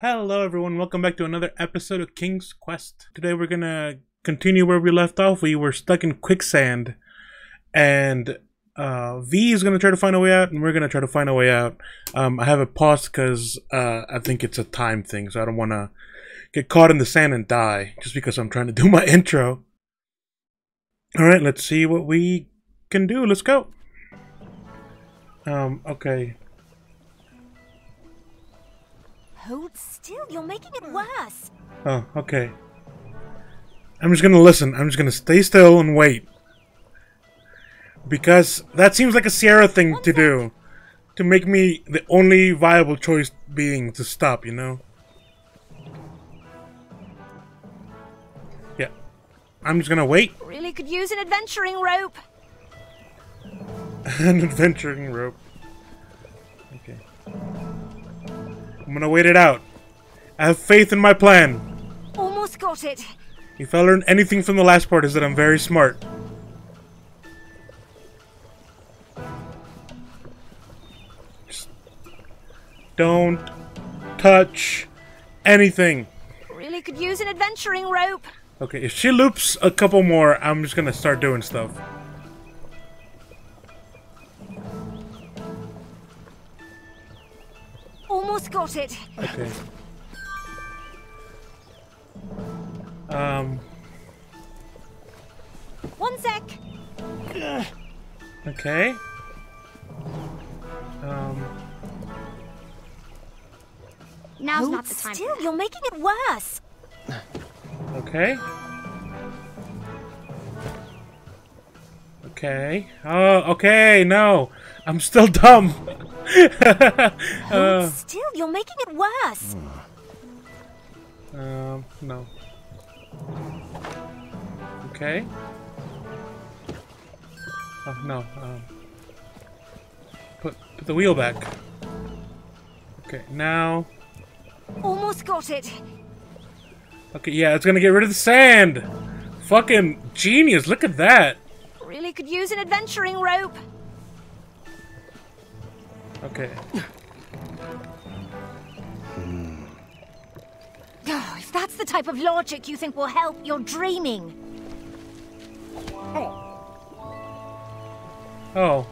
Hello everyone, welcome back to another episode of King's Quest. Today we're gonna continue where we left off. We were stuck in quicksand and uh, Vee is gonna try to find a way out and we're gonna try to find a way out. Um, I have it paused because uh, I think it's a time thing, so I don't wanna get caught in the sand and die just because I'm trying to do my intro. Alright, let's see what we can do. Let's go. Um, okay. Hold still, you're making it hmm. worse. Oh, okay. I'm just gonna listen. I'm just gonna stay still and wait. Because that seems like a Sierra thing to do. To make me the only viable choice being to stop, you know? Yeah. I'm just gonna wait. Really could use an adventuring rope. An adventuring rope. Okay. I'm gonna wait it out. I have faith in my plan. Almost got it. If I learned anything from the last part is that I'm very smart. Just don't touch anything. Really could use an adventuring rope. Okay, if she loops a couple more, I'm just gonna start doing stuff. Almost got it. Okay. Um, One sec. okay. Um, Now's Hold not the time. still, you're making it worse. okay. Okay. Oh, okay, no. I'm still dumb. Uh, still, you're making it worse. um, no. Okay. Oh, no. Um, put, put the wheel back. Okay, now... Almost got it. Okay, yeah, it's gonna get rid of the sand! Fucking genius, look at that! Really could use an adventuring rope. Okay. Type of logic you think will help, you're dreaming. Oh. oh.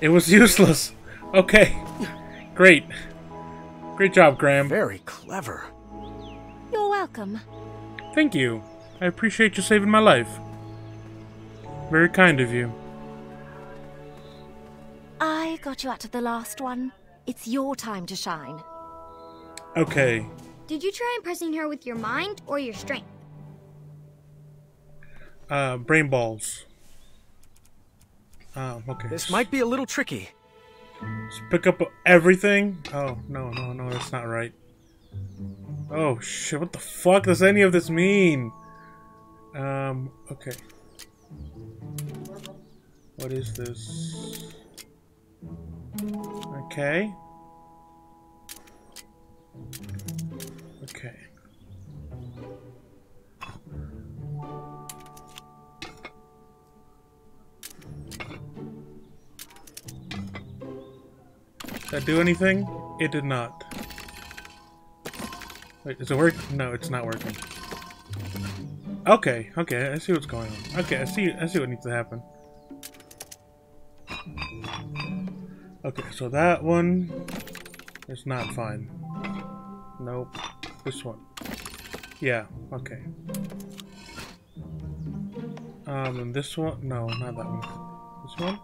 It was useless. Okay. Great. Great job, Graham. Very clever. You're welcome. Thank you. I appreciate you saving my life. Very kind of you. I got you out of the last one. It's your time to shine. Okay. Did you try impressing her with your mind or your strength? Uh, brain balls. Um, okay. This might be a little tricky. Just pick up everything. Oh, no, no, no, that's not right. Oh, shit, what the fuck does any of this mean? Um, okay. What is this? Okay. Okay. Did that do anything? It did not. Wait, is it work? No, it's not working. Okay, okay, I see what's going on. Okay, I see I see what needs to happen. Okay, so that one is not fine. Nope. This one. Yeah, okay. Um, and this one? No, not that one. This one?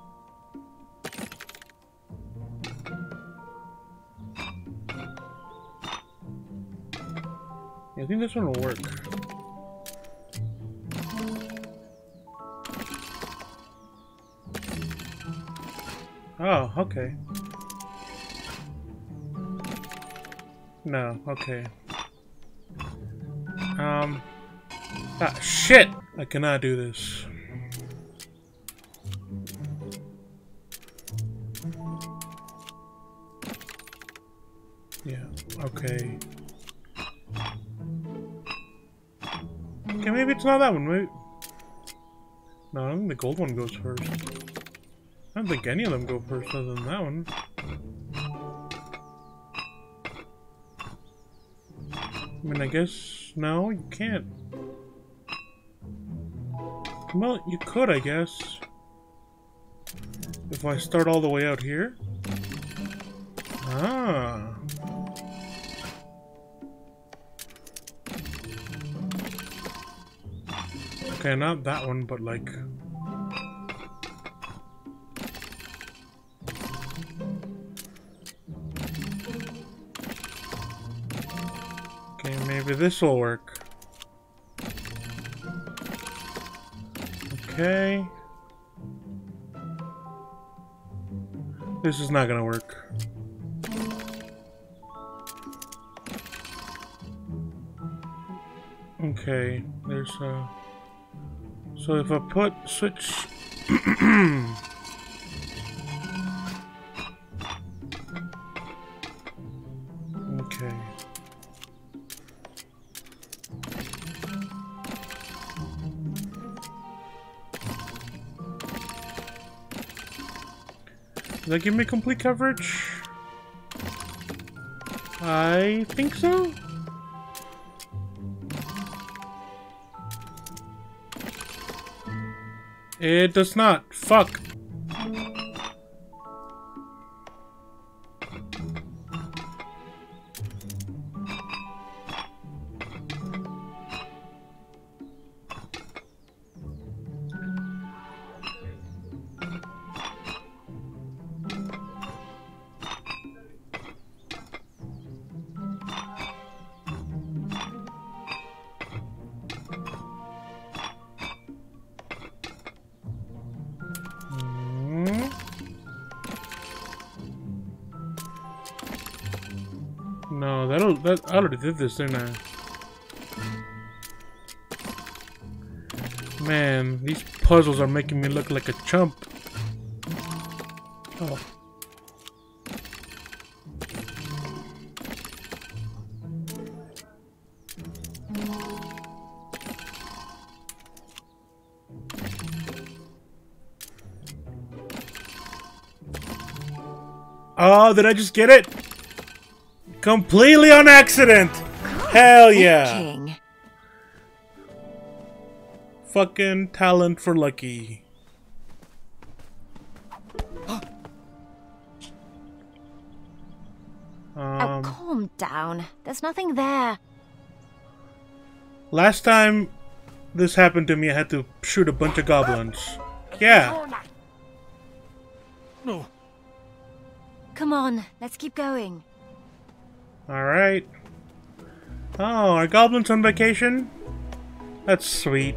Yeah, I think this one will work. Oh, okay. No, okay. Ah, shit! I cannot do this. Yeah, okay. Okay, maybe it's not that one. Maybe... No, I think the gold one goes first. I don't think any of them go first other than that one. I mean, I guess no, you can't. Well, you could, I guess. If I start all the way out here. Ah. Okay, not that one, but like... Okay, maybe this will work. Okay. This is not gonna work. Okay, there's a... So if I put switch... Does that give me complete coverage? I think so. It does not. Fuck. That I already did this, didn't I? Man, these puzzles are making me look like a chump. Oh. Oh, did I just get it? Completely on accident! Hell yeah! King. Fucking talent for Lucky. Oh, Um, calm down. There's nothing there. last time this happened to me, I had to shoot a bunch of goblins. Yeah. No. Come on, let's keep going. Alright. Oh, are goblins on vacation? That's sweet.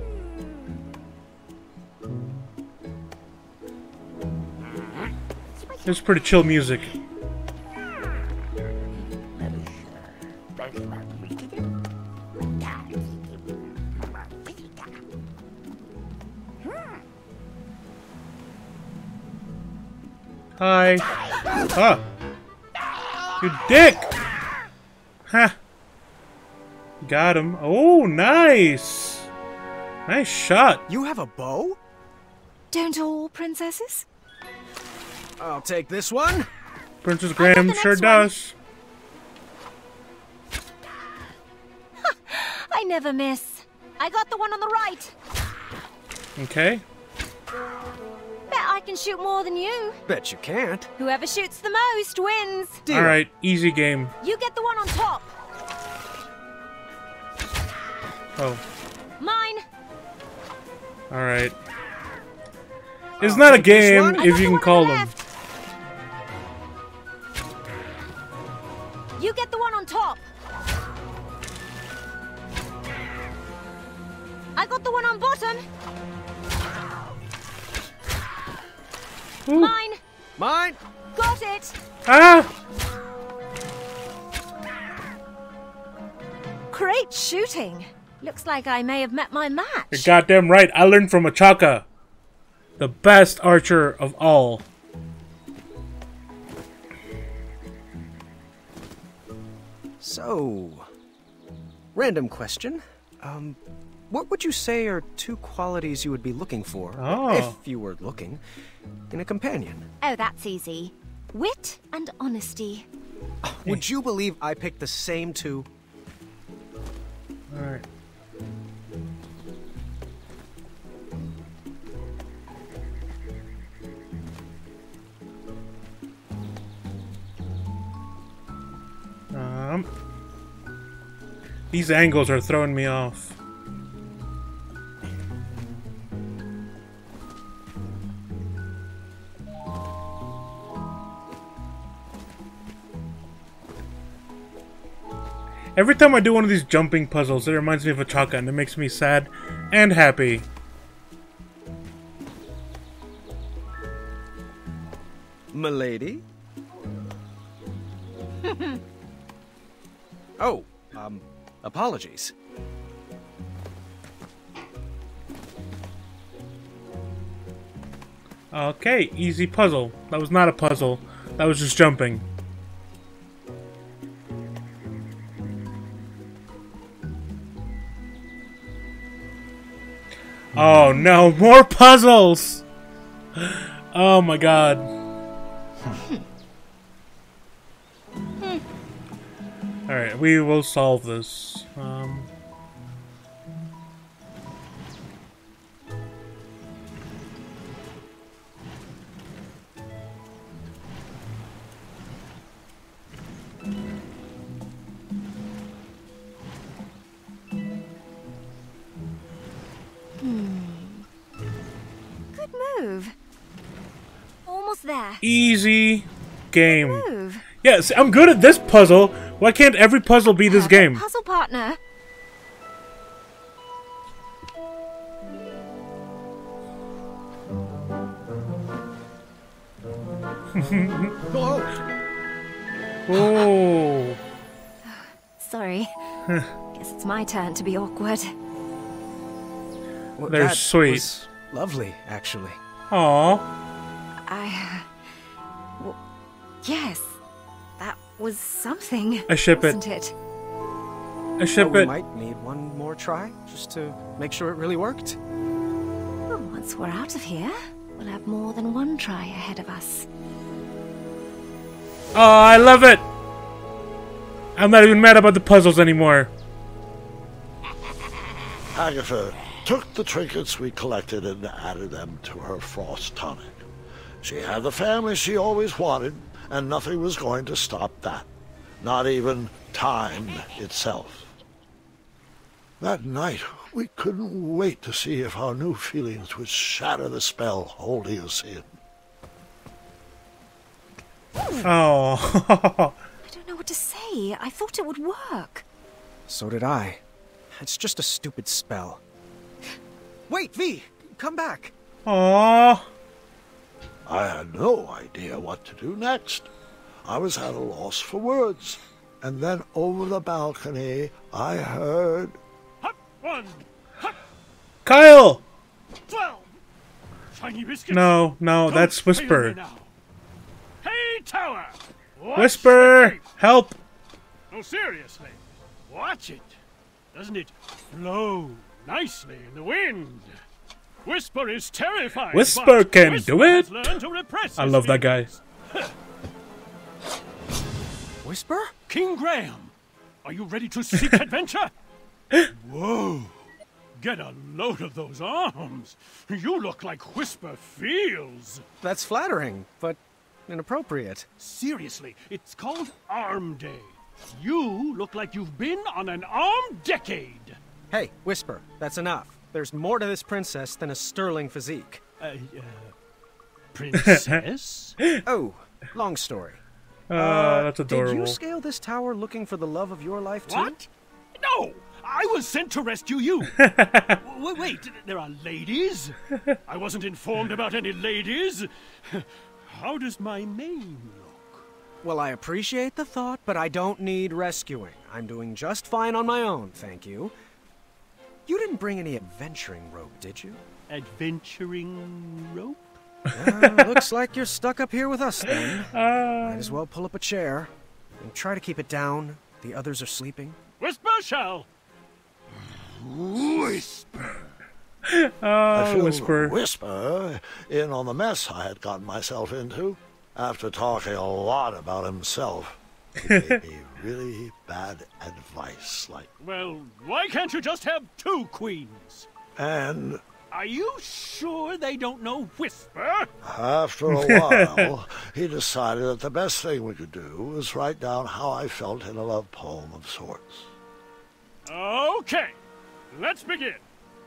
It's pretty chill music. Hi. Ah. You dick! Ha! Got him. Oh, nice! Nice shot. You have a bow? Don't all princesses? I'll take this one. Princess Graham sure one. does. I never miss. I got the one on the right. Okay. Bet I can shoot more than you. Bet you can't. Whoever shoots the most wins. Deal. Alright, easy game. You get the one on top. Oh, Mine. alright. It's not a game if you can call on them. Ah! Great shooting. Looks like I may have met my match. You're goddamn right. I learned from Achaka. The best archer of all. So, random question. Um, what would you say are two qualities you would be looking for, Oh. if you were looking, in a companion? Oh, that's easy. Wit and honesty. Would you believe I picked the same two? Alright. Um, these angles are throwing me off. Every time I do one of these jumping puzzles, it reminds me of Achaka, and it makes me sad and happy. Milady? oh, um, apologies. Okay, easy puzzle. That was not a puzzle. That was just jumping. Oh no, more puzzles! Oh my god. Alright, we will solve this. Um, Almost there. easy game. Move. Yes, I'm good at this puzzle. Why can't every puzzle be this game? Puzzle partner. Oh. Sorry. Guess it's my turn to be awkward. Well, They're that sweet. was lovely, actually. Aw. I. Well, yes. That was something. I ship it. wasn't it? I ship Oh, we it. might need one more try, just to make sure it really worked. Well, once we're out of here, we'll have more than one try ahead of us. Oh, I love it. I'm not even mad about the puzzles anymore. Agatha took the trinkets we collected and added them to her frost tonic. She had the family she always wanted, and nothing was going to stop that. Not even time itself. That night, we couldn't wait to see if our new feelings would shatter the spell holding us in. Oh. I don't know what to say. I thought it would work. So did I. It's just a stupid spell. Wait, Vee! Come back! Aw. I had no idea what to do next. I was at a loss for words. And then over the balcony, I heard. One, Kyle. twelve. Shiny biscuits. No, no, Don't that's fail me Whisper. Hey, Tower. Watch Whisper, help. No, seriously. Watch it. Doesn't it flow nicely in the wind? Whisper is terrified. Whisper can Whisper do it. learned to repress I love that guy. Whisper? King Graham, are you ready to seek adventure? Whoa! Get a load of those arms. You look like Whisper feels. That's flattering, but inappropriate. Seriously, it's called Arm Day. You look like you've been on an arm decade. Hey, Whisper, that's enough. There's more to this princess than a sterling physique. Uh, uh, princess? Oh, long story. Uh, that's adorable. Did you scale this tower looking for the love of your life, too? what? No! I was sent to rescue you. wait, wait, there are ladies? I wasn't informed about any ladies. How does my mane look? Well, I appreciate the thought, but I don't need rescuing. I'm doing just fine on my own, thank you. You didn't bring any adventuring rope, did you? Adventuring rope? Uh, looks like you're stuck up here with us then. Uh, Might as well pull up a chair and try to keep it down. The others are sleeping. Whisper shall. Whisper. I uh, whisper. Whisper in on the mess I had gotten myself into after talking a lot about himself. He gave me really bad advice, like, Well, why can't you just have two queens? and Are you sure they don't know Whisper? after a while, he decided that the best thing we could do was write down how I felt in a love poem of sorts. Okay, let's begin.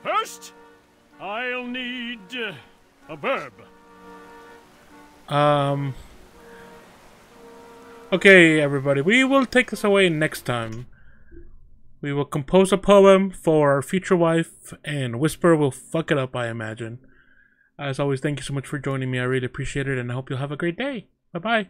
First, I'll need uh, a verb. Um. Okay, everybody, we will take this away next time. We will compose a poem for our future wife, and Whisper will fuck it up, I imagine. As always, thank you so much for joining me. I really appreciate it, and I hope you'll have a great day. Bye bye.